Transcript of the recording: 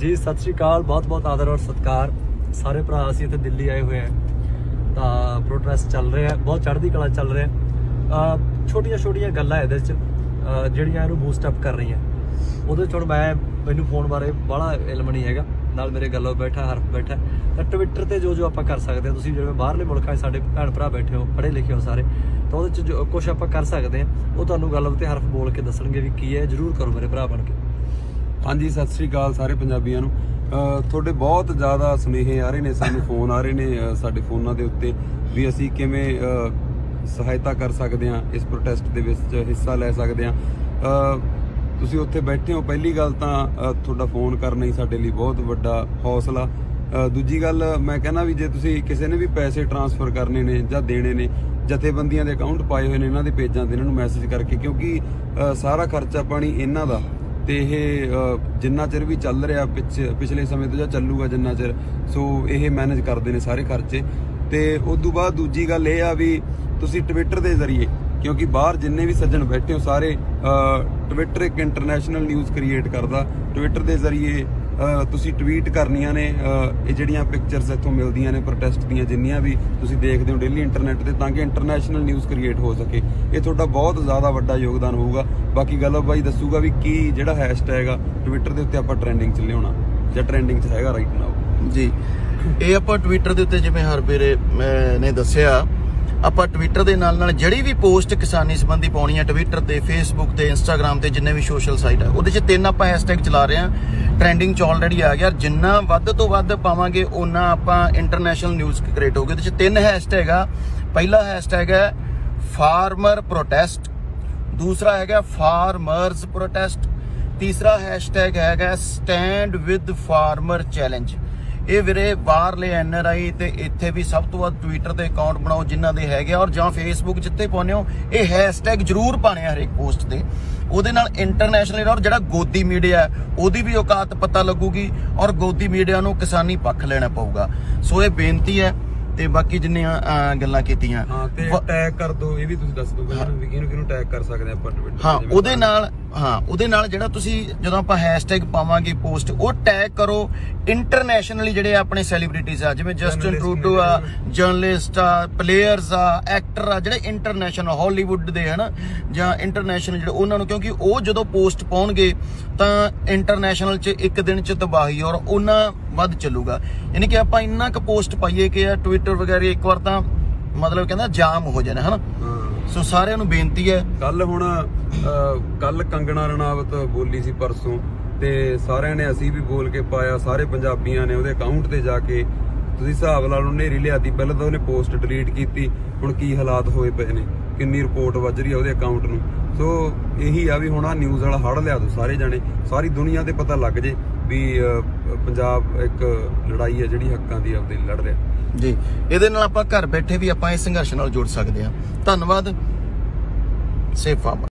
ਜੀ, ਸਤਿ ਸ਼੍ਰੀ ਅਕਾਲ, ਬਹੁਤ ਬਹੁਤ ਆਦਰ ਔਰ ਸਤਿਕਾਰ। ਸਾਰੇ ਭਰਾ, ਅਸੀਂ ਇੱਥੇ ਦਿੱਲੀ ਆਏ ਹੋਏ ਹਾਂ। ਤਾਂ ਪ੍ਰੋਟੈਸਟ ਚੱਲ ਰਿਹਾ ਬਹੁਤ ਚੜ੍ਹਦੀ ਕਲਾ ਚੱਲ ਰਿਹਾ ਛੋਟੀਆਂ ਛੋਟੀਆਂ ਗੱਲਾਂ ਇਹਦੇ ਚ ਜਿਹੜੀਆਂ ਇਹਨੂੰ ਬੂਸਟ ਅਪ ਕਰ ਰਹੀਆਂ। ਉਹਦੇ ਚ ਹੁਣ ਮੈਂ, ਮੈਨੂੰ ਫੋਨ ਬਾਰੇ ਬੜਾ ਇਲਮ ਨਹੀਂ ਹੈਗਾ। ਨਾਲ ਮੇਰੇ ਗੱਲੋਂ ਬੈਠਾ, ਹਰਫ ਬੈਠਾ ਤਾਂ ਟਵਿੱਟਰ ਤੇ ਜੋ ਜੋ ਆਪਾਂ ਕਰ ਸਕਦੇ ਹਾਂ, ਤੁਸੀਂ ਜਿਵੇਂ ਬਾਹਰਲੇ ਮੁਲਕਾਂ 'ਚ ਸਾਡੇ ਭੈਣ ਭਰਾ ਬੈਠੇ ਹੋ, ਪੜ੍ਹੇ ਲਿਖੇ ਹੋ ਸਾਰੇ, ਤਾਂ ਉਹਦੇ ਚ ਜੋ ਕੁਝ ਆਪਾਂ ਕਰ ਸਕਦੇ ਹਾਂ, ਉਹ ਤੁਹਾਨੂੰ ਗੱਲ ਤੇ ਹਰਫ ਬੋਲ ਕੇ ਦੱਸਣਗੇ ਵੀ ਕੀ ਹੈ, ਜਰੂਰ ਕਰੋ ਮੇਰੇ ਭਰਾ ਬਣ ਕੇ। ਹਾਂਜੀ, ਸਤਿ ਸ੍ਰੀ ਅਕਾਲ ਸਾਰੇ ਪੰਜਾਬੀਆਂ ਨੂੰ। ਤੁਹਾਡੇ ਬਹੁਤ ਜ਼ਿਆਦਾ ਸੁਨੇਹੇ ਆ ਰਹੇ ਨੇ, ਸਾਨੂੰ ਫੋਨ ਆ ਰਹੇ ਨੇ ਸਾਡੇ ਫੋਨਾਂ ਦੇ ਉੱਤੇ ਵੀ ਅਸੀਂ ਕਿਵੇਂ ਸਹਾਇਤਾ ਕਰ ਸਕਦੇ ਹਾਂ, ਇਸ ਪ੍ਰੋਟੈਸਟ ਦੇ ਵਿੱਚ ਹਿੱਸਾ ਲੈ ਸਕਦੇ ਹਾਂ। ਤੁਸੀਂ ਉੱਥੇ ਬੈਠੇ ਹੋ, ਪਹਿਲੀ ਗੱਲ ਤਾਂ ਤੁਹਾਡਾ ਫੋਨ ਕਰਨਾ ਹੀ ਸਾਡੇ ਲਈ ਬਹੁਤ ਵੱਡਾ ਹੌਸਲਾ। ਦੂਜੀ ਗੱਲ, ਮੈਂ ਕਹਿੰਦਾ ਵੀ ਜੇ ਤੁਸੀਂ ਕਿਸੇ ਨੇ ਵੀ ਪੈਸੇ ਟਰਾਂਸਫਰ ਕਰਨੇ ਨੇ ਜਾਂ ਦੇਣੇ ਨੇ, ਜਥੇਬੰਦੀਆਂ ਦੇ ਅਕਾਊਂਟ ਪਾਏ ਹੋਏ ਨੇ, ਇਹਨਾਂ ਦੇ ਪੇਜਾਂ ਤੇ ਇਹਨਾਂ ਨੂੰ ਮੈਸੇਜ ਕਰਕੇ, ਕਿਉਂਕਿ ਸਾਰਾ ਖਰਚਾ ਪਾਣੀ ਇਹਨਾਂ ਦਾ। ਤੇ ਇਹ ਜਿੰਨਾ ਚਿਰ ਵੀ ਚੱਲ ਰਿਹਾ ਪਿਛ, ਪਿਛਲੇ ਸਮੇਂ ਤੋਂ ਜਾਂ ਚੱਲੂਗਾ ਜਿੰਨਾ ਚਿਰ, ਸੋ ਇਹ ਮੈਨੇਜ ਕਰਦੇ ਨੇ ਸਾਰੇ ਖਰਚੇ। ਤੇ ਉਸ ਤੋਂ ਬਾਅਦ ਦੂਜੀ ਗੱਲ ਇਹ ਆ ਵੀ ਤੁਸੀਂ ਟਵਿੱਟਰ ਦੇ ਜ਼ਰੀਏ, ਕਿਉਂਕਿ ਬਾਹਰ ਜਿੰਨੇ ਵੀ ਸੱਜਣ ਬੈਠੇ ਹੋ, ਸਾਰੇ ਟਵਿੱਟਰ ਇੱਕ ਇੰਟਰਨੈਸ਼ਨਲ ਨਿਊਜ਼ ਕ੍ਰੀਏਟ ਕਰਦਾ। ਟਵਿੱਟਰ ਦੇ ਜ਼ਰੀਏ ਤੁਸੀਂ ਟਵੀਟ ਕਰਨੀਆਂ ਨੇ ਇਹ ਜਿਹੜੀਆਂ ਪਿਕਚਰਸ ਇੱਥੋਂ ਮਿਲਦੀਆਂ ਨੇ ਪ੍ਰੋਟੈਸਟ ਦੀਆਂ ਜਿੰਨੀਆਂ ਵੀ ਤੁਸੀਂ ਦੇਖਦੇ ਹੋ ਡੇਲੀ ਇੰਟਰਨੈਟ ਤੇ ਤਾਂ ਕਿ ਇੰਟਰਨੈਸ਼ਨਲ ਨਿਊਜ਼ ਕ੍ਰੀਏਟ ਹੋ ਸਕੇ। ਇਹ ਤੁਹਾਡਾ ਬਹੁਤ ਜ਼ਿਆਦਾ ਵੱਡਾ ਯੋਗਦਾਨ ਹੋਊਗਾ। ਬਾਕੀ ਗੱਲ ਬਾਈ ਦੱਸੂਗਾ ਵੀ ਕੀ ਜਿਹੜਾ ਹੈਸ਼ਟੈਗ ਆ ਟਵਿੱਟਰ ਦੇ ਉੱਤੇ ਆਪਾਂ ਟ੍ਰੈਂਡਿੰਗ 'ਚ ਲਿਆਉਣਾ ਜਾਂ ਟ੍ਰੈਂਡਿੰਗ 'ਚ ਹੈਗਾ ਰਾਈਟ ਨਾਓ ਜੀ। ਇਹ ਆਪਾਂ ਟਵਿੱਟਰ ਦੇ ਉੱਤੇ ਜਿਵੇਂ ਹਰ ਵੀਰੇ ਅਹ, ਨੇ ਦੱਸਿਆ ਆਪਾਂ ਟਵਿੱਟਰ ਦੇ ਨਾਲ ਨਾਲ ਜਿਹੜੀ ਵੀ ਪੋਸਟ ਕਿਸਾਨੀ ਸੰਬੰਧੀ ਪਾਉਣੀ ਹੈ ਟਵਿੱਟਰ ਤੇ ਫੇਸਬੁੱਕ ਤੇ ਇੰਸਟਾਗ੍ਰam ਤੇ, ਜਿੰਨੇ ਵੀ ਸੋਸ਼ਲ ਸਾਈਟ ਹੈ ਉਹਦੇ 'ਚ ਤਿੰਨ ਆਪਾਂ ਹੈਸ਼ਟੈਗ ਚਲਾ ਰਹੇ ਹਾਂ ਟ੍ਰੈਂਡਿੰਗ 'ਚ ਆਲਰੇਡੀ ਆ ਗਿਆ ਜਿੰਨਾ ਵੱਧ ਤੋਂ ਵੱਧ ਪਾਵਾਂਗੇ ਉਹਨਾਂ ਆਪਾਂ ਇੰਟਰਨੈਸ਼ਨਲ ਨਿਊਜ਼ ਕ੍ਰੀਏਟ ਹੋਊਗੀ। ਉਹਦੇ 'ਚ ਤਿੰਨ ਹੈਸ਼ਟੈਗ ਆ। ਪਹਿਲਾ ਹੈਸ਼ਟੈਗ ਹੈ ਫਾਰਮਰ ਪ੍ਰੋਟੈਸਟ ਦੂਸਰਾ ਹੈਗਾ ਫਾਰਮਰਸ ਪ੍ਰੋਟੈਸਟ ਤੀਸਰਾ ਹੈਸ਼ਟੈਗ ਹੈਗਾ ਸਟੈਂਡ ਵਿਦ ਫਾਰਮਰ ਚੈਲੰਜ ਇਹ ਵੀਰੇ ਬਾਹਰਲੇ ਐਨਆਰਆਈ ਤੇ ਇੱਥੇ ਵੀ ਸਭ ਤੋਂ ਵੱਧ ਟਵਿੱਟਰ ਤੇ ਅਕਾਊਂਟ ਬਣਾਓ ਜਿਨ੍ਹਾਂ ਦੇ ਹੈਗੇ ਆ ਔਰ ਜਾਂ ਫੇਸਬੁੱਕ ਜਿੱਤੇ ਪਾਉਂਦੇ ਹੋ, ਇਹ ਹੈਸ਼ਟੈਗ ਜ਼ਰੂਰ ਪਾਣੇ ਆ ਹਰੇਕ ਪੋਸਟ ਤੇ। ਉਹਦੇ ਨਾਲ ਇੰਟਰਨੈਸ਼ਨਲ ਔਰ ਜਿਹੜਾ ਗੋਦੀ ਮੀਡੀਆ ਉਹਦੀ ਵੀ ਔਕਾਤ ਪਤਾ ਲੱਗੂਗੀ ਔਰ ਗੋਦੀ ਮੀਡੀਆ ਨੂੰ ਕਿਸਾਨੀ ਪੱਖ ਲੈਣਾ ਪਊਗਾ। ਸੋ ਇਹ ਬੇਨਤੀ ਹੈ ਤੇ ਬਾਕੀ ਜਿੰਨੀਆਂ ਅਹ, ਗੱਲਾਂ ਕੀਤੀਆਂ। ਹਾਂ ਤੇ ਵ- ਟੈਗ ਕਰ ਦਿਓ ਇਹ ਵੀ ਤੁਸੀਂ ਦੱਸ ਪਹਿਲਾਂ ਵੀ ਕਿਹਨੂੰ ਕਿਹਨੂੰ ਟੈਗ ਕਰ ਸਕਦੇ ਆਪਾਂ ਟਵਿੱਟਰ ਹਾਂ ਉਹਦੇ ਨਾਲ ਹਾਂ ਉਹਦੇ ਨਾਲ ਜਿਹੜਾ ਤੁਸੀਂ ਜਦੋਂ ਆਪਾਂ ਹੈਸ਼ਟੈਗ ਪਾਵਾਂਗੇ ਪੋਸਟ ਉਹ ਟੈਗ ਕਰੋ ਇੰਟਰਨੈਸ਼ਨਲੀ ਜਿਹੜੇ ਆਪਣੇ ਸੈਲੀਬ੍ਰਿਟੀਜ਼ ਆ ਜਿਵੇਂ ਜਸਟਨ Journalist ਟਰੂਡੋ ਆ ਜਰਨਲਿਸਟ ਆ ਪਲੇਅਰਸ ਆ ਐਕਟਰ ਆ ਜਿਹੜੇ ਇੰਟਰਨੈਸ਼ਨਲ ਹਾਲੀਵੁੱਡ ਦੇ ਹਨ? ਜਾਂ ਇੰਟਰਨੈਸ਼ਨਲ ਜਿਹੜੇ ਉਹਨਾਂ ਨੂੰ ਕਿਉਂਕਿ ਉਹ ਜਦੋਂ ਪੋਸਟ ਪਾਉਣਗੇ ਤਾਂ ਇੰਟਰਨੈਸ਼ਨਲ 'ਚ ਇੱਕ ਦਿਨ 'ਚ ਤਬਾਹੀ ਔਰ ਉਹਨਾਂ ਵੱਧ ਚੱਲੂਗਾ। ਯਾਨੀ ਕਿ ਆਪਾਂ ਇੰਨਾ ਕੁ ਪੋਸਟ ਪਾਈਏ ਕਿ ਆ ਟਵਿੱਟਰ ਵਗੈਰਾ ਇੱਕ ਵਾਰ ਤਾਂ ਮਤਲਬ ਕਹਿੰਦਾ ਜਾਮ ਹੋ ਜਾਣਾ ਹਨਾ? ਸੋ ਸਾਰਿਆਂ ਨੂੰ ਬੇਨਤੀ ਹੈ। ਕੱਲ ਹੁਣ ਕੱਲ ਕੰਗਣਾ ਰਣਾਵਤ ਬੋਲੀ ਸੀ ਪਰਸੋਂ ਤੇ ਸਾਰਿਆਂ ਨੇ ਅਸੀਂ ਵੀ ਬੋਲ ਕੇ ਪਾਇਆ ਸਾਰੇ ਪੰਜਾਬੀਆਂ ਨੇ ਉਹਦੇ ਅਕਾਊਂਟ ਤੇ ਜਾ ਕੇ ਤੁਸੀਂ ਹਿਸਾਬ ਲਾ ਲਓ ਨੇਰੀ ਲਿਆਤੀ ਪਹਿਲਾਂ ਤਾਂ ਉਹਨੇ ਪੋਸਟ ਡਿਲੀਟ ਕੀਤੀ ਹੁਣ ਕੀ ਹਾਲਾਤ ਹੋਏ ਪਏ ਨੇ ਕਿੰਨੀ ਰਿਪੋਰਟ ਵੱਜ ਰਹੀ ਆ ਉਹਦੇ ਅਕਾਊਂਟ ਨੂੰ। ਸੋ ਇਹੀ ਆ ਵੀ ਹੁਣ ਆ ਨਿਊਜ਼ ਵਾਲਾ ਹੜ ਲਿਆ ਦੋ ਸਾਰੇ ਜਾਣੇ ਸਾਰੀ ਦੁਨੀਆ ਤੇ ਪਤਾ ਲੱਗ ਜੇ ਵੀ ਪੰਜਾਬ ਇੱਕ ਲੜਾਈ ਹੈ ਜਿਹੜੀ ਹੱਕਾਂ ਦੀ ਆਪਦੀ ਲੜ ਰਿਹਾ। ਜੀ, ਇਹਦੇ ਨਾਲ ਆਪਾਂ ਘਰ ਬੈਠੇ ਵੀ ਆਪਾਂ ਇਸ ਸੰਘਰਸ਼ ਨਾਲ ਜੁੜ ਸਕਦੇ ਹਾਂ। ਧੰਨਵਾਦ। Safe farmer